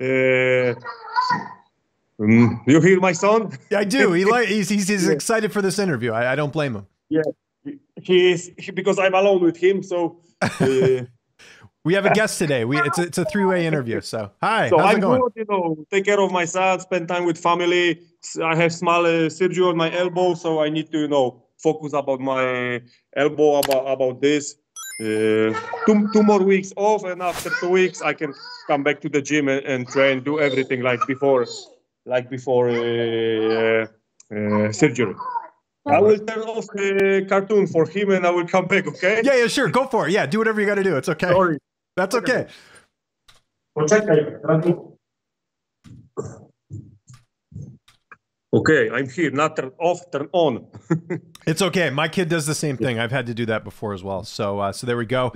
Uh, mm, you hear my son? I do. He like he's he's, he's excited for this interview. I, I don't blame him. Yeah, he is he, because I'm alone with him. So uh, we have a guest today. We it's a, it's a three way interview. So hi, so how's I'm it going? good. You know, take care of my son, spend time with family. I have small uh, surgery on my elbow, so I need to you know focus about my elbow about about this. Uh, two two more weeks off, and after two weeks, I can come back to the gym and, and train, do everything like before, like before uh, uh, surgery. I will turn off the cartoon for him, and I will come back. Okay? Yeah, yeah, sure. Go for it. Yeah, do whatever you got to do. It's okay. Sorry. That's okay. Poczekaj, Radu. Okay, I'm here. Not turn off, turn on. It's okay. My kid does the same thing. I've had to do that before as well. So uh, so there we go.